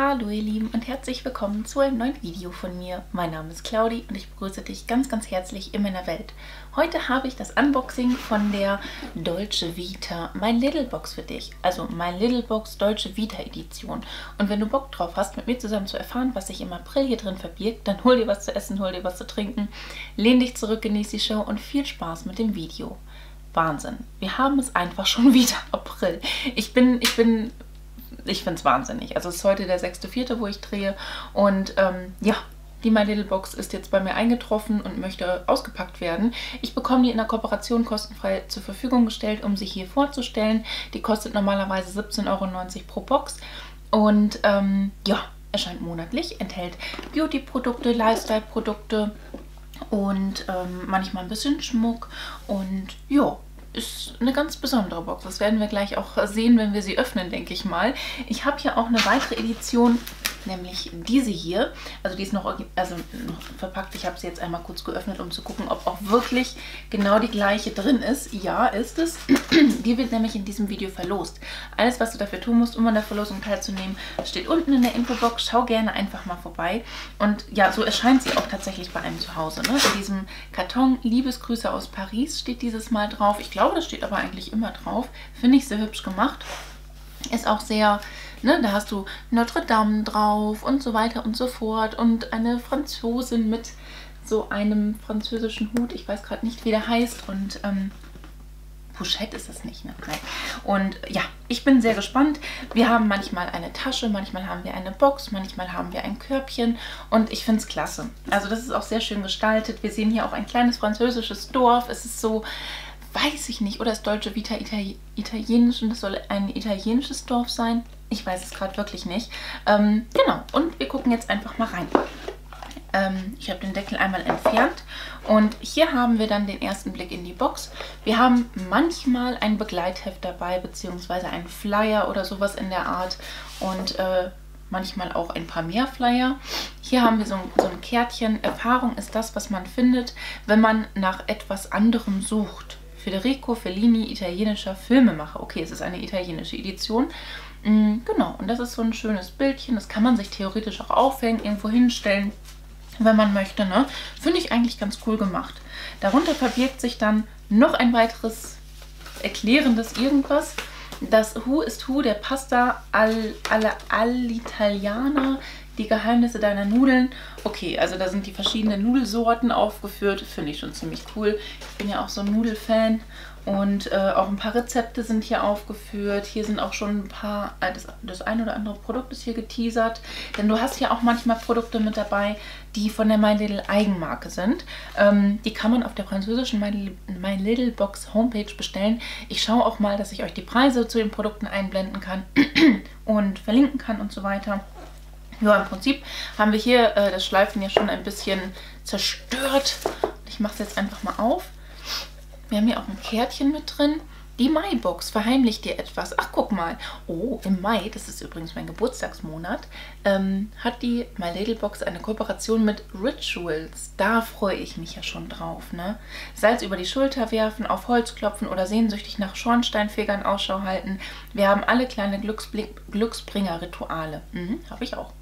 Hallo ihr Lieben und herzlich willkommen zu einem neuen Video von mir. Mein Name ist Claudi und ich begrüße dich ganz ganz herzlich in meiner Welt. Heute habe ich das Unboxing von der Dolce Vita My Little Box für dich. Also My Little Box Dolce Vita Edition. Und wenn du Bock drauf hast, mit mir zusammen zu erfahren, was sich im April hier drin verbirgt, dann hol dir was zu essen, hol dir was zu trinken, lehn dich zurück, genieß die Show und viel Spaß mit dem Video. Wahnsinn. Wir haben es einfach schon wieder April. Ich bin, ich bin ich finde es wahnsinnig. Also es ist heute der 6.4., wo ich drehe. Und ähm, ja, die My Little Box ist jetzt bei mir eingetroffen und möchte ausgepackt werden. Ich bekomme die in der Kooperation kostenfrei zur Verfügung gestellt, um sie hier vorzustellen. Die kostet normalerweise 17,90 Euro pro Box. Und ähm, ja, erscheint monatlich, enthält Beauty-Produkte, Lifestyle-Produkte und ähm, manchmal ein bisschen Schmuck. Und ja, ist eine ganz besondere Box. Das werden wir gleich auch sehen, wenn wir sie öffnen, denke ich mal. Ich habe hier auch eine weitere Edition nämlich diese hier. Also die ist noch, also noch verpackt. Ich habe sie jetzt einmal kurz geöffnet, um zu gucken, ob auch wirklich genau die gleiche drin ist. Ja, ist es. die wird nämlich in diesem Video verlost. Alles, was du dafür tun musst, um an der Verlosung teilzunehmen, steht unten in der Infobox. Schau gerne einfach mal vorbei. Und ja, so erscheint sie auch tatsächlich bei einem zu Hause. Ne? In diesem Karton Liebesgrüße aus Paris steht dieses Mal drauf. Ich glaube, das steht aber eigentlich immer drauf. Finde ich sehr hübsch gemacht. Ist auch sehr Ne, da hast du Notre Dame drauf und so weiter und so fort. Und eine Franzosin mit so einem französischen Hut. Ich weiß gerade nicht, wie der heißt. Und ähm, Pochette ist es nicht, ne? Nein. Und ja, ich bin sehr gespannt. Wir haben manchmal eine Tasche, manchmal haben wir eine Box, manchmal haben wir ein Körbchen und ich finde es klasse. Also das ist auch sehr schön gestaltet. Wir sehen hier auch ein kleines französisches Dorf. Es ist so, weiß ich nicht, oder ist Deutsche Vita Itali italienisch und das soll ein italienisches Dorf sein? Ich weiß es gerade wirklich nicht. Ähm, genau, und wir gucken jetzt einfach mal rein. Ähm, ich habe den Deckel einmal entfernt und hier haben wir dann den ersten Blick in die Box. Wir haben manchmal ein Begleitheft dabei, beziehungsweise einen Flyer oder sowas in der Art und äh, manchmal auch ein paar mehr Flyer. Hier haben wir so so ein Kärtchen. Erfahrung ist das, was man findet, wenn man nach etwas anderem sucht. Federico Fellini, italienischer Filmemacher. Okay, es ist eine italienische Edition. Mm, genau, und das ist so ein schönes Bildchen. Das kann man sich theoretisch auch aufhängen, irgendwo hinstellen, wenn man möchte. Ne? Finde ich eigentlich ganz cool gemacht. Darunter verbirgt sich dann noch ein weiteres erklärendes irgendwas. Das Who ist Who der Pasta al, alle all'Italiana, die Geheimnisse deiner Nudeln. Okay, also da sind die verschiedenen Nudelsorten aufgeführt. Finde ich schon ziemlich cool. Ich bin ja auch so ein Nudelfan und äh, auch ein paar Rezepte sind hier aufgeführt. Hier sind auch schon ein paar, äh, das, das ein oder andere Produkt ist hier geteasert. Denn du hast hier auch manchmal Produkte mit dabei, die von der My Little Eigenmarke sind. Ähm, die kann man auf der französischen My, My Little Box Homepage bestellen. Ich schaue auch mal, dass ich euch die Preise zu den Produkten einblenden kann und verlinken kann und so weiter. Ja, im Prinzip haben wir hier äh, das Schleifen ja schon ein bisschen zerstört. Ich mache es jetzt einfach mal auf. Wir haben hier auch ein Kärtchen mit drin. Die Mai-Box verheimlicht dir etwas. Ach, guck mal. Oh, im Mai, das ist übrigens mein Geburtstagsmonat, ähm, hat die My Little Box eine Kooperation mit Rituals. Da freue ich mich ja schon drauf, ne? Salz über die Schulter werfen, auf Holz klopfen oder sehnsüchtig nach Schornsteinfegern Ausschau halten. Wir haben alle kleine Glücksbringer-Rituale. Mhm, habe ich auch.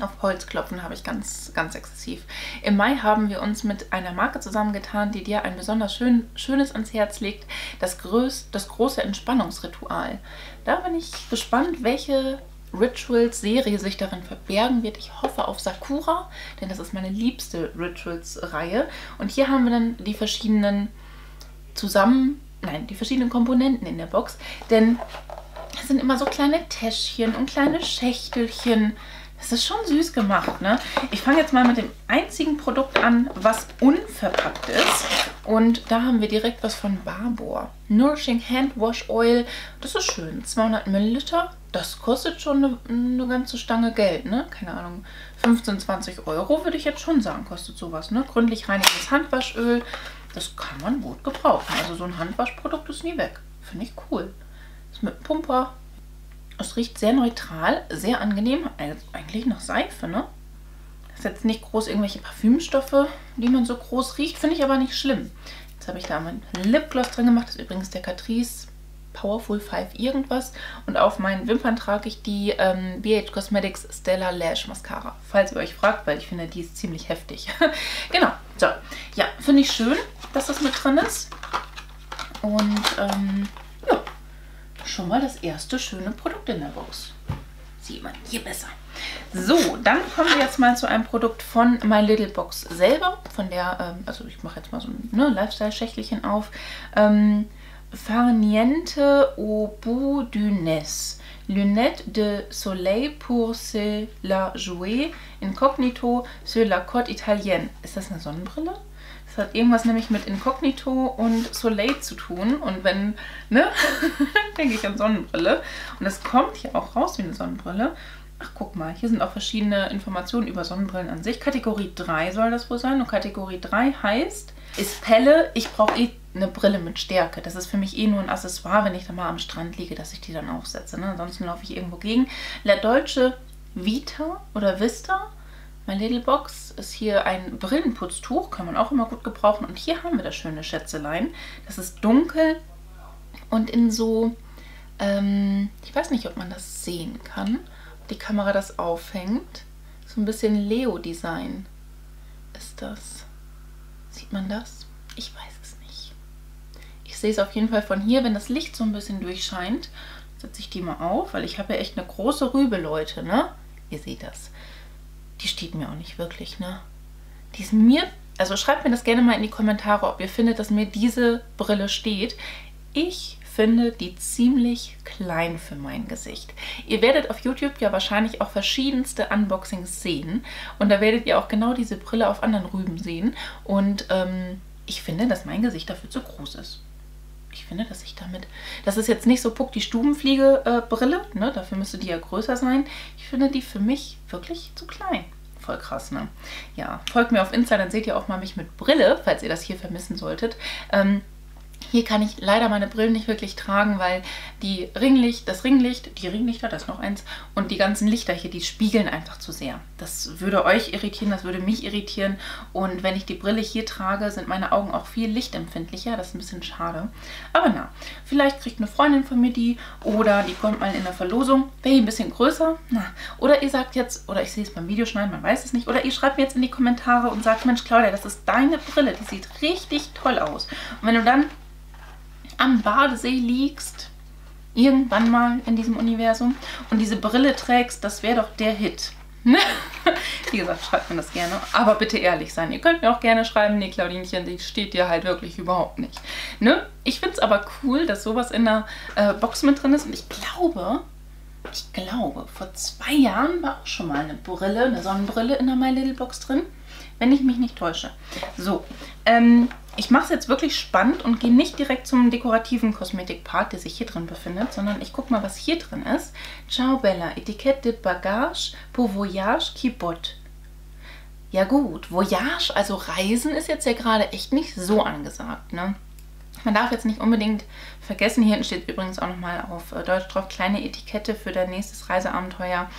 Auf Holz klopfen habe ich ganz, ganz exzessiv. Im Mai haben wir uns mit einer Marke zusammengetan, die dir ein besonders schön, schönes ans Herz legt, das, größ, das große Entspannungsritual. Da bin ich gespannt, welche Rituals-Serie sich darin verbergen wird. Ich hoffe auf Sakura, denn das ist meine liebste Rituals-Reihe. Und hier haben wir dann die verschiedenen zusammen, nein, die verschiedenen Komponenten in der Box. Denn es sind immer so kleine Täschchen und kleine Schächtelchen das ist schon süß gemacht, ne? Ich fange jetzt mal mit dem einzigen Produkt an, was unverpackt ist. Und da haben wir direkt was von Barbour. Nourishing Hand Wash Oil. Das ist schön. 200 Milliliter. Das kostet schon eine, eine ganze Stange Geld, ne? Keine Ahnung. 15, 20 Euro würde ich jetzt schon sagen, kostet sowas, ne? Gründlich reinigendes Handwaschöl. Das kann man gut gebrauchen. Also so ein Handwaschprodukt ist nie weg. Finde ich cool. Ist mit Pumper es riecht sehr neutral, sehr angenehm. Eigentlich nach Seife, ne? Das ist jetzt nicht groß irgendwelche Parfümstoffe, die man so groß riecht. Finde ich aber nicht schlimm. Jetzt habe ich da mein Lipgloss drin gemacht. Das ist übrigens der Catrice Powerful 5 irgendwas. Und auf meinen Wimpern trage ich die ähm, BH Cosmetics Stella Lash Mascara. Falls ihr euch fragt, weil ich finde, die ist ziemlich heftig. genau, so. Ja, finde ich schön, dass das mit drin ist. Und ähm, schon mal das erste schöne Produkt in der Box. Sieht man hier besser. So, dann kommen wir jetzt mal zu einem Produkt von My Little Box selber. Von der, ähm, also ich mache jetzt mal so ein ne, Lifestyle-Schächtelchen auf. Ähm, Farniente au bout du nez. Lunettes de soleil pour se la jouer. Incognito sur la côte italienne. Ist das eine Sonnenbrille? Das hat irgendwas nämlich mit Incognito und Soleil zu tun. Und wenn, ne, denke ich an Sonnenbrille. Und das kommt hier auch raus wie eine Sonnenbrille. Ach, guck mal, hier sind auch verschiedene Informationen über Sonnenbrillen an sich. Kategorie 3 soll das wohl sein. Und Kategorie 3 heißt, ist Pelle, ich brauche eh eine Brille mit Stärke. Das ist für mich eh nur ein Accessoire, wenn ich da mal am Strand liege, dass ich die dann aufsetze. Ne? Ansonsten laufe ich irgendwo gegen. La Deutsche Vita oder Vista, My Little Box, ist hier ein Brillenputztuch. Kann man auch immer gut gebrauchen. Und hier haben wir das schöne Schätzelein. Das ist dunkel und in so, ähm, ich weiß nicht, ob man das sehen kann, die Kamera das aufhängt. So ein bisschen Leo-Design ist das. Sieht man das? Ich weiß es nicht. Ich sehe es auf jeden Fall von hier, wenn das Licht so ein bisschen durchscheint. Setze ich die mal auf, weil ich habe ja echt eine große Rübe, Leute, ne? Ihr seht das. Die steht mir auch nicht wirklich, ne? Die ist mir, also schreibt mir das gerne mal in die Kommentare, ob ihr findet, dass mir diese Brille steht. Ich finde die ziemlich klein für mein Gesicht. Ihr werdet auf YouTube ja wahrscheinlich auch verschiedenste Unboxings sehen und da werdet ihr auch genau diese Brille auf anderen Rüben sehen und ähm, ich finde, dass mein Gesicht dafür zu groß ist. Ich finde, dass ich damit... Das ist jetzt nicht so Puck die Stubenfliege-Brille, äh, ne? dafür müsste die ja größer sein. Ich finde die für mich wirklich zu klein voll krass, ne? Ja, folgt mir auf Insta, dann seht ihr auch mal mich mit Brille, falls ihr das hier vermissen solltet. Ähm, hier kann ich leider meine Brillen nicht wirklich tragen, weil die Ringlicht, das Ringlicht, die Ringlichter, das ist noch eins, und die ganzen Lichter hier, die spiegeln einfach zu sehr. Das würde euch irritieren, das würde mich irritieren. Und wenn ich die Brille hier trage, sind meine Augen auch viel lichtempfindlicher. Das ist ein bisschen schade. Aber na, vielleicht kriegt eine Freundin von mir die oder die kommt mal in der Verlosung. Wäre die ein bisschen größer? Na, oder ihr sagt jetzt, oder ich sehe es beim Videoschneiden, man weiß es nicht, oder ihr schreibt mir jetzt in die Kommentare und sagt, Mensch Claudia, das ist deine Brille, die sieht richtig toll aus. Und wenn du dann am Badesee liegst, irgendwann mal in diesem Universum, und diese Brille trägst, das wäre doch der Hit. Wie gesagt, schreibt mir das gerne. Aber bitte ehrlich sein. Ihr könnt mir auch gerne schreiben, nee, Claudinchen, die steht dir halt wirklich überhaupt nicht. Ne? Ich finde es aber cool, dass sowas in der äh, Box mit drin ist. Und ich glaube, ich glaube, vor zwei Jahren war auch schon mal eine Brille, eine Sonnenbrille in der My Little Box drin. Wenn ich mich nicht täusche. So, ähm, ich mache es jetzt wirklich spannend und gehe nicht direkt zum dekorativen Kosmetik-Part, der sich hier drin befindet, sondern ich gucke mal, was hier drin ist. Ciao Bella, Etikette de Bagage pour Voyage qui botte. Ja gut, Voyage, also Reisen, ist jetzt ja gerade echt nicht so angesagt, ne? Man darf jetzt nicht unbedingt vergessen, hier hinten steht übrigens auch nochmal auf Deutsch drauf, kleine Etikette für dein nächstes Reiseabenteuer.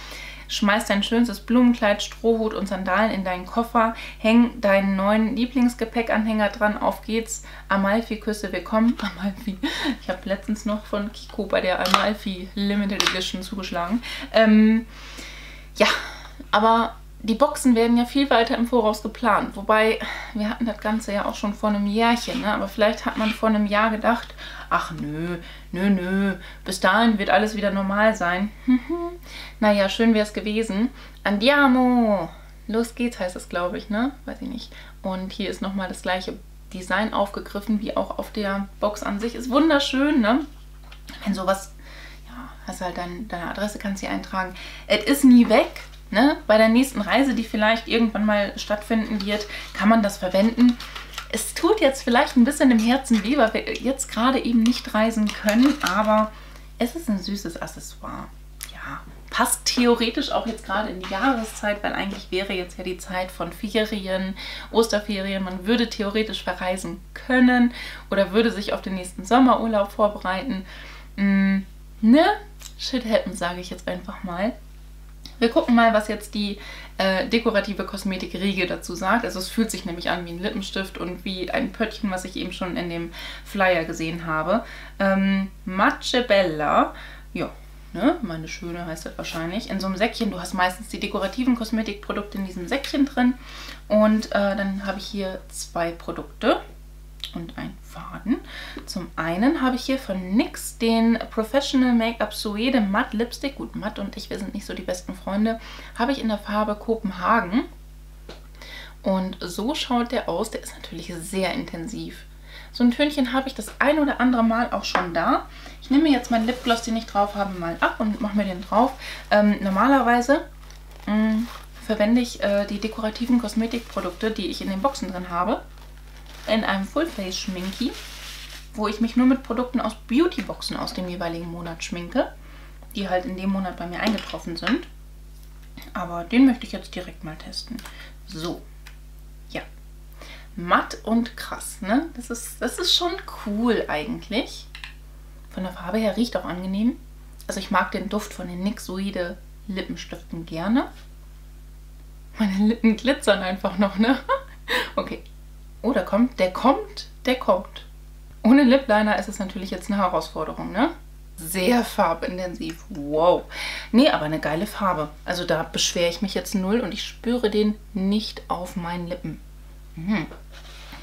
Schmeiß dein schönstes Blumenkleid, Strohhut und Sandalen in deinen Koffer, häng deinen neuen Lieblingsgepäckanhänger dran, auf geht's. Amalfi-Küsse, willkommen. Amalfi. Ich habe letztens noch von Kiko bei der Amalfi Limited Edition zugeschlagen. Ähm, ja, aber die Boxen werden ja viel weiter im Voraus geplant. Wobei, wir hatten das Ganze ja auch schon vor einem Jährchen. Ne? Aber vielleicht hat man vor einem Jahr gedacht, ach nö, nö, nö, bis dahin wird alles wieder normal sein. naja, schön wäre es gewesen. Andiamo! Los geht's heißt es, glaube ich, ne? Weiß ich nicht. Und hier ist nochmal das gleiche Design aufgegriffen, wie auch auf der Box an sich. Ist wunderschön, ne? Wenn sowas, ja, hast halt dein, deine Adresse, kannst hier eintragen. Es ist nie weg, Ne? Bei der nächsten Reise, die vielleicht irgendwann mal stattfinden wird, kann man das verwenden. Es tut jetzt vielleicht ein bisschen im Herzen weh, weil wir jetzt gerade eben nicht reisen können, aber es ist ein süßes Accessoire. Ja, passt theoretisch auch jetzt gerade in die Jahreszeit, weil eigentlich wäre jetzt ja die Zeit von Ferien, Osterferien. Man würde theoretisch verreisen können oder würde sich auf den nächsten Sommerurlaub vorbereiten. Mm, ne? Shit happens, sage ich jetzt einfach mal. Wir gucken mal, was jetzt die äh, dekorative Kosmetik-Riege dazu sagt. Also es fühlt sich nämlich an wie ein Lippenstift und wie ein Pöttchen, was ich eben schon in dem Flyer gesehen habe. Ähm, Mace Bella, ja, ne, meine Schöne heißt das wahrscheinlich, in so einem Säckchen. Du hast meistens die dekorativen Kosmetikprodukte in diesem Säckchen drin. Und äh, dann habe ich hier zwei Produkte und ein Faden. Zum einen habe ich hier von NYX den Professional Make-up Suede Matte Lipstick. Gut, Matt und ich, wir sind nicht so die besten Freunde. Habe ich in der Farbe Kopenhagen. Und so schaut der aus. Der ist natürlich sehr intensiv. So ein Tönchen habe ich das ein oder andere Mal auch schon da. Ich nehme jetzt meinen Lipgloss, den ich drauf habe, mal ab und mache mir den drauf. Ähm, normalerweise mh, mm, verwende ich äh, die dekorativen Kosmetikprodukte, die ich in den Boxen drin habe in einem Full-Face Schminki, wo ich mich nur mit Produkten aus Beauty-Boxen aus dem jeweiligen Monat schminke, die halt in dem Monat bei mir eingetroffen sind. Aber den möchte ich jetzt direkt mal testen. So, ja. Matt und krass, ne? Das ist, das ist schon cool eigentlich. Von der Farbe her riecht auch angenehm. Also ich mag den Duft von den NYX-Suide Lippenstiften gerne. Meine Lippen glitzern einfach noch, ne? Okay, Oh, der kommt, der kommt, der kommt. Ohne Lip Liner ist es natürlich jetzt eine Herausforderung, ne? Sehr farbintensiv. Wow. Nee, aber eine geile Farbe. Also da beschwere ich mich jetzt null und ich spüre den nicht auf meinen Lippen. Hm.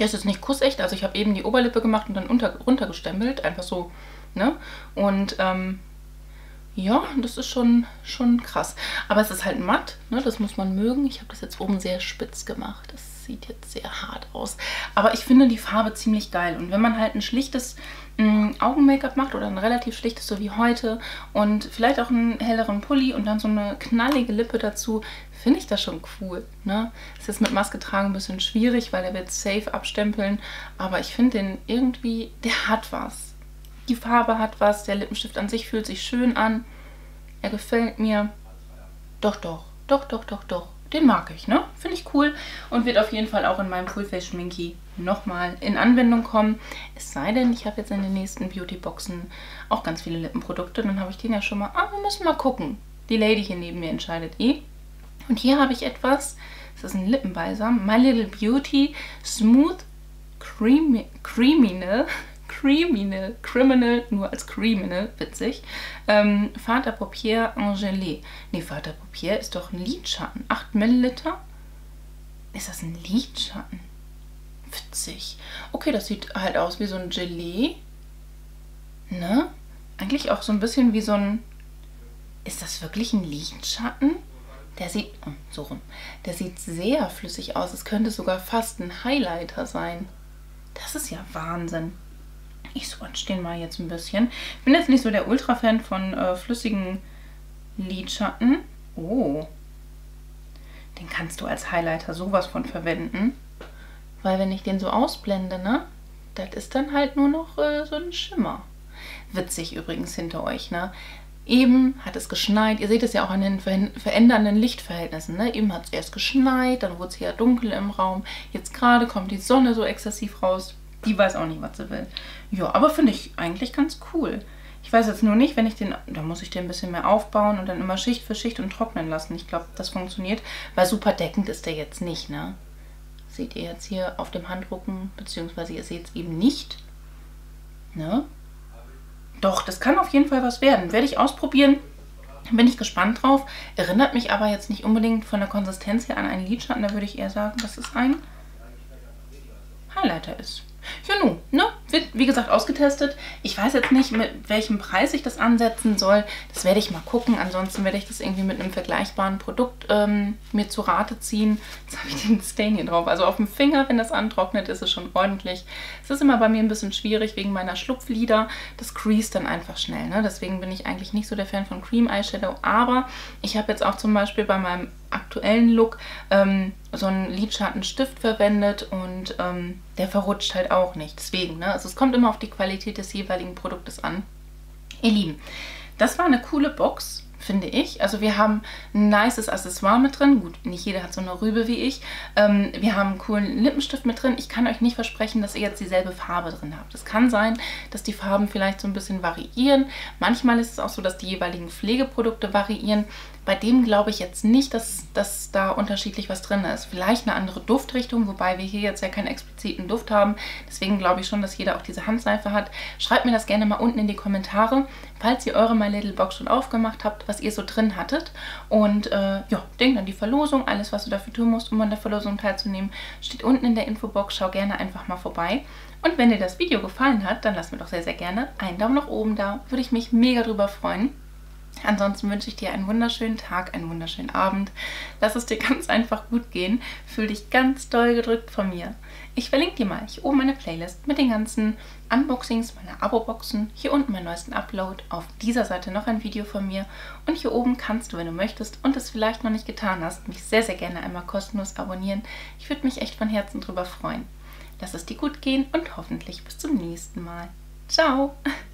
Der ist nicht kussecht. Also ich habe eben die Oberlippe gemacht und dann unter, runtergestempelt. Einfach so, ne? Und ähm, ja, das ist schon, schon krass. Aber es ist halt matt, ne? Das muss man mögen. Ich habe das jetzt oben sehr spitz gemacht. Das sieht jetzt sehr hart aus. Aber ich finde die Farbe ziemlich geil. Und wenn man halt ein schlichtes mm, Augen-Make-up macht oder ein relativ schlichtes, so wie heute, und vielleicht auch einen helleren Pulli und dann so eine knallige Lippe dazu, finde ich das schon cool. Ne? Ist jetzt mit Maske tragen ein bisschen schwierig, weil er wird safe abstempeln. Aber ich finde den irgendwie, der hat was. Die Farbe hat was, der Lippenstift an sich fühlt sich schön an. Er gefällt mir. Doch, doch, doch, doch, doch, doch den mag ich, ne? Finde ich cool und wird auf jeden Fall auch in meinem Fullface Schminky nochmal in Anwendung kommen. Es sei denn, ich habe jetzt in den nächsten Beauty-Boxen auch ganz viele Lippenprodukte. Dann habe ich den ja schon mal... Ah, wir müssen mal gucken. Die Lady hier neben mir entscheidet eh. Und hier habe ich etwas, das ist ein Lippenbalsam. My Little Beauty Smooth Creamy, Creaminess Criminal, Criminal, nur als Criminal, witzig. Ähm, Vater Paupier Angelé. Ne, Vater Paupier ist doch ein Lidschatten. 8 Milliliter? Ist das ein Lidschatten? Witzig. Okay, das sieht halt aus wie so ein Gelee. Ne? Eigentlich auch so ein bisschen wie so ein... Ist das wirklich ein Lidschatten? Der sieht... Oh, so rum. Der sieht sehr flüssig aus. Es könnte sogar fast ein Highlighter sein. Das ist ja Wahnsinn. Ich swatch den mal jetzt ein bisschen. Ich bin jetzt nicht so der Ultra-Fan von äh, flüssigen Lidschatten. Oh. Den kannst du als Highlighter sowas von verwenden. Weil wenn ich den so ausblende, ne? Das ist dann halt nur noch äh, so ein Schimmer. Witzig übrigens hinter euch, ne? Eben hat es geschneit. Ihr seht es ja auch an den verändernden Lichtverhältnissen. Ne? Eben hat es erst geschneit, dann wurde es hier dunkel im Raum. Jetzt gerade kommt die Sonne so exzessiv raus. Die weiß auch nicht, was sie will. Ja, aber finde ich eigentlich ganz cool. Ich weiß jetzt nur nicht, wenn ich den, da muss ich den ein bisschen mehr aufbauen und dann immer Schicht für Schicht und trocknen lassen. Ich glaube, das funktioniert, weil super deckend ist der jetzt nicht, ne? Seht ihr jetzt hier auf dem Handrücken, beziehungsweise ihr seht es eben nicht. Ne? Doch, das kann auf jeden Fall was werden. Werde ich ausprobieren. Bin ich gespannt drauf. Erinnert mich aber jetzt nicht unbedingt von der Konsistenz her an einen Lidschatten. Da würde ich eher sagen, dass es ein Highlighter ist. Ja, nun, ne? Wird, wie gesagt, ausgetestet. Ich weiß jetzt nicht, mit welchem Preis ich das ansetzen soll. Das werde ich mal gucken. Ansonsten werde ich das irgendwie mit einem vergleichbaren Produkt ähm, mir zu Rate ziehen. Jetzt habe ich den Stain hier drauf. Also auf dem Finger, wenn das antrocknet, ist es schon ordentlich. Es ist immer bei mir ein bisschen schwierig wegen meiner Schlupflider. Das crease dann einfach schnell. Ne? Deswegen bin ich eigentlich nicht so der Fan von Cream Eyeshadow. Aber ich habe jetzt auch zum Beispiel bei meinem aktuellen Look ähm, so einen Lidschattenstift verwendet und ähm, der verrutscht halt auch nicht. Deswegen, ne? Also es kommt immer auf die Qualität des jeweiligen Produktes an. Ihr Lieben, das war eine coole Box finde ich. Also wir haben ein nices Accessoire mit drin. Gut, nicht jeder hat so eine Rübe wie ich. Ähm, wir haben einen coolen Lippenstift mit drin. Ich kann euch nicht versprechen, dass ihr jetzt dieselbe Farbe drin habt. Es kann sein, dass die Farben vielleicht so ein bisschen variieren. Manchmal ist es auch so, dass die jeweiligen Pflegeprodukte variieren. Bei dem glaube ich jetzt nicht, dass, dass da unterschiedlich was drin ist. Vielleicht eine andere Duftrichtung, wobei wir hier jetzt ja keinen expliziten Duft haben. Deswegen glaube ich schon, dass jeder auch diese Handseife hat. Schreibt mir das gerne mal unten in die Kommentare, falls ihr eure My Little Box schon aufgemacht habt, was ihr so drin hattet. Und äh, ja, denkt an die Verlosung. Alles, was du dafür tun musst, um an der Verlosung teilzunehmen, steht unten in der Infobox. Schau gerne einfach mal vorbei. Und wenn dir das Video gefallen hat, dann lass mir doch sehr, sehr gerne einen Daumen nach oben da. Würde ich mich mega drüber freuen. Ansonsten wünsche ich dir einen wunderschönen Tag, einen wunderschönen Abend. Lass es dir ganz einfach gut gehen. Fühl dich ganz doll gedrückt von mir. Ich verlinke dir mal hier oben meine Playlist mit den ganzen Unboxings meiner Abo-Boxen. Hier unten meinen neuesten Upload. Auf dieser Seite noch ein Video von mir. Und hier oben kannst du, wenn du möchtest und es vielleicht noch nicht getan hast, mich sehr, sehr gerne einmal kostenlos abonnieren. Ich würde mich echt von Herzen drüber freuen. Lass es dir gut gehen und hoffentlich bis zum nächsten Mal. Ciao!